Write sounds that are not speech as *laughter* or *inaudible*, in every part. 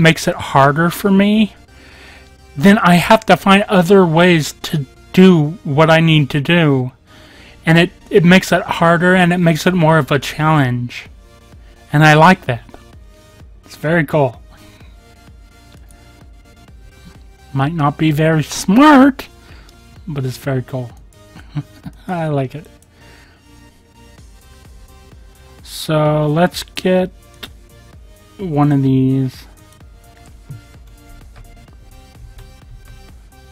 makes it harder for me, then I have to find other ways to do what I need to do. And it, it makes it harder and it makes it more of a challenge. And I like that. It's very cool. Might not be very smart, but it's very cool. *laughs* I like it. So let's get one of these.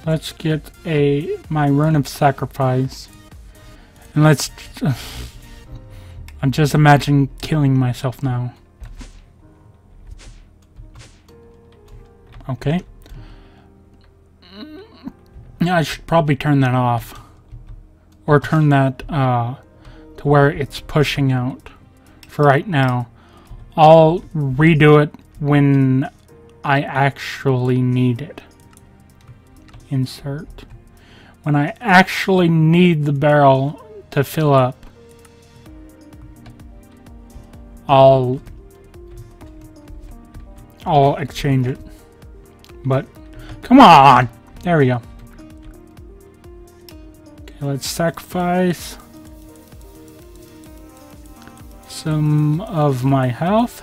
Let's get a my rune of sacrifice. And let's *laughs* I'm just imagining killing myself now. Okay. Yeah, I should probably turn that off. Or turn that uh, to where it's pushing out for right now. I'll redo it when I actually need it insert. When I actually need the barrel to fill up, I'll I'll exchange it. But come on! There we go. Let's sacrifice some of my health.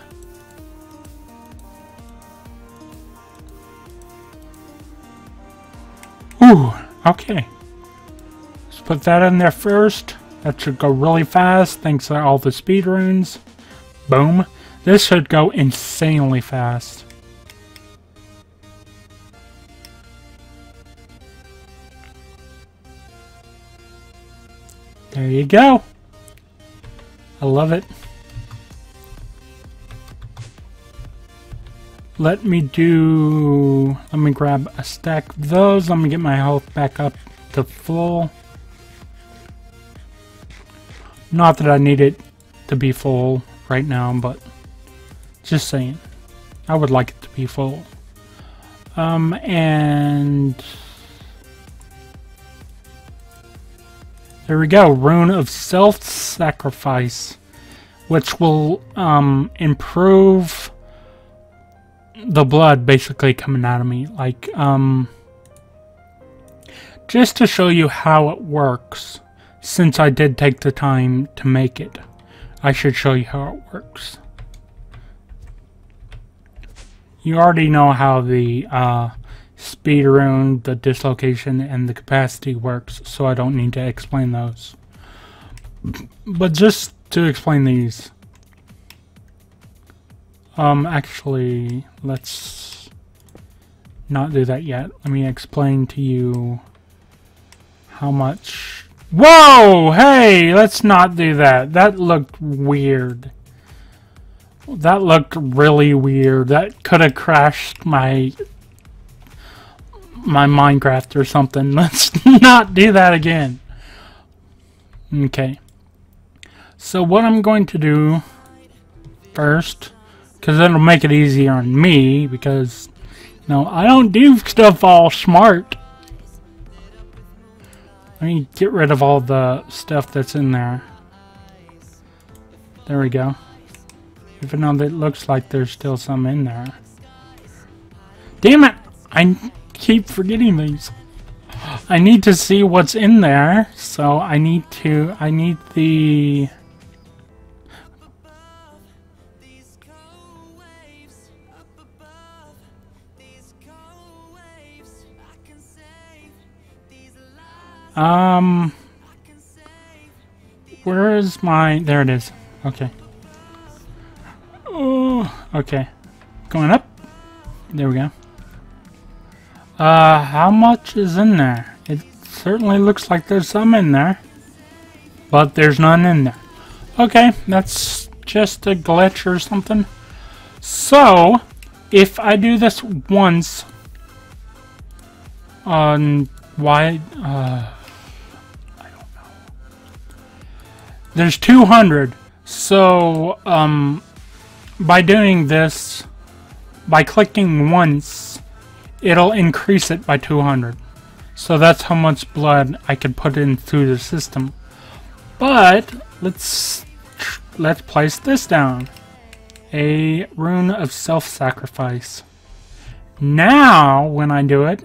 Ooh, okay. Let's put that in there first. That should go really fast thanks to all the speed runes. Boom. This should go insanely fast. There you go. I love it. Let me do... Let me grab a stack of those. Let me get my health back up to full. Not that I need it to be full right now, but just saying. I would like it to be full. Um, and... There we go, Rune of Self-Sacrifice, which will um, improve the blood basically coming out of me. Like, um, just to show you how it works, since I did take the time to make it, I should show you how it works. You already know how the uh, speed rune, the dislocation, and the capacity works, so I don't need to explain those. But just to explain these, um, actually, let's not do that yet. Let me explain to you how much... Whoa! Hey, let's not do that. That looked weird. That looked really weird. That could have crashed my my Minecraft or something. *laughs* Let's not do that again. Okay. So what I'm going to do first because it'll make it easier on me, because, you know, I don't do stuff all smart. Let me get rid of all the stuff that's in there. There we go. Even though it looks like there's still some in there. Damn it! I keep forgetting these. I need to see what's in there, so I need to, I need the... Um, where is my, there it is. Okay. Oh, okay. Going up. There we go. Uh, how much is in there? It certainly looks like there's some in there. But there's none in there. Okay, that's just a glitch or something. So, if I do this once, on why, uh, There's 200. So, um, by doing this, by clicking once, it'll increase it by 200. So that's how much blood I could put in through the system. But let's let's place this down. A rune of self-sacrifice. Now, when I do it,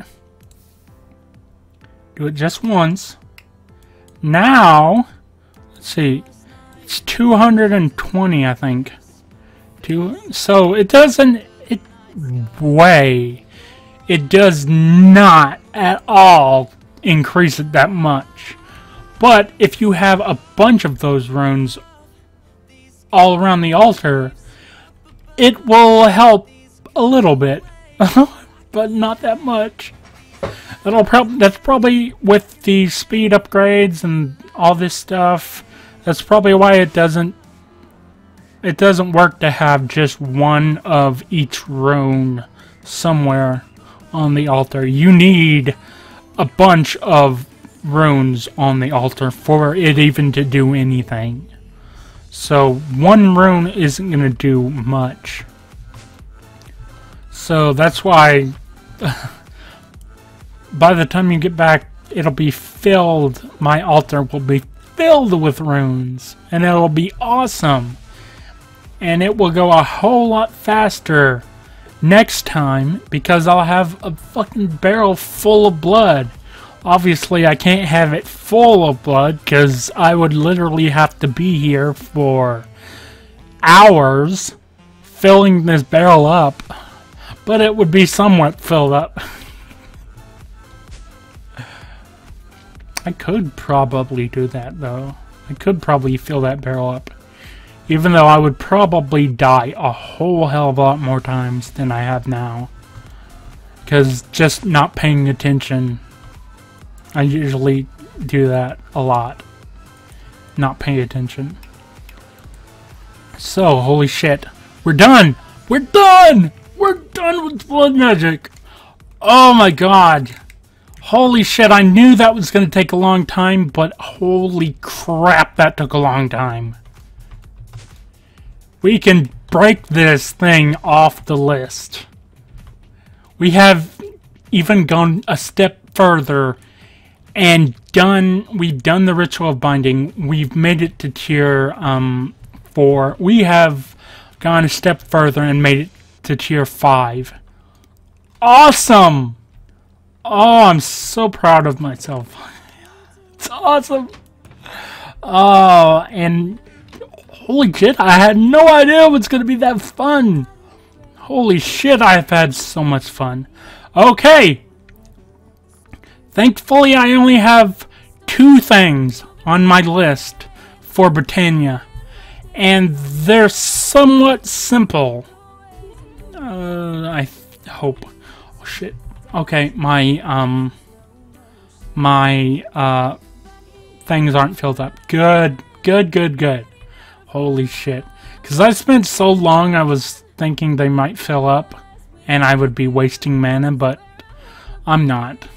do it just once. Now, let's see, it's 220, I think. Two, so it doesn't, it, way, it does not at all increase it that much. But if you have a bunch of those runes all around the altar, it will help a little bit, *laughs* but not that much. That'll prob that's probably with the speed upgrades and all this stuff. That's probably why it doesn't it doesn't work to have just one of each rune somewhere on the altar. You need a bunch of runes on the altar for it even to do anything. So one rune isn't going to do much. So that's why *laughs* by the time you get back, it'll be filled, my altar will be filled with runes. And it'll be awesome. And it will go a whole lot faster next time because I'll have a fucking barrel full of blood. Obviously, I can't have it full of blood because I would literally have to be here for hours filling this barrel up. But it would be somewhat filled up. *laughs* I could probably do that, though. I could probably fill that barrel up. Even though I would probably die a whole hell of a lot more times than I have now. Because just not paying attention I usually do that a lot. Not pay attention. So, holy shit. We're done! We're done! We're done with blood magic! Oh my god. Holy shit, I knew that was going to take a long time, but holy crap, that took a long time. We can break this thing off the list. We have even gone a step further and done we've done the ritual of binding. We've made it to tier um, 4 we have gone a step further and made it to tier 5 awesome! Oh i'm so proud of myself. *laughs* It's awesome. Oh and holy shit i had no idea it was gonna be that fun holy shit i've had so much fun okay Thankfully, I only have two things on my list for Botania, and they're somewhat simple. Uh, I hope. Oh shit. Okay, my um, my uh, things aren't filled up. Good, good, good, good. Holy shit! Because I spent so long, I was thinking they might fill up, and I would be wasting mana, but I'm not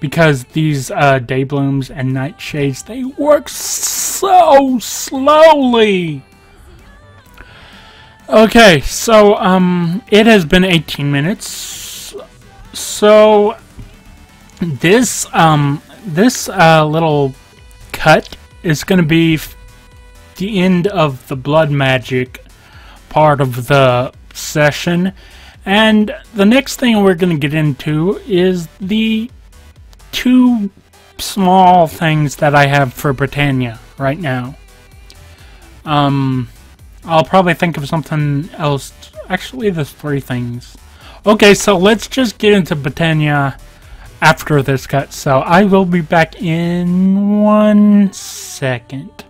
because these uh, day blooms and nightshades they work so slowly. Okay, so um, it has been 18 minutes. So this um this uh, little cut is going to be the end of the blood magic part of the session. And the next thing we're going to get into is the two small things that I have for Botania right now. Um, I'll probably think of something else. Actually, there's three things. Okay, so let's just get into Botania after this cut. So I will be back in one second.